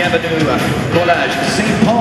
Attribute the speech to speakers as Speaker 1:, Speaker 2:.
Speaker 1: Bienvenue Collège Saint-Paul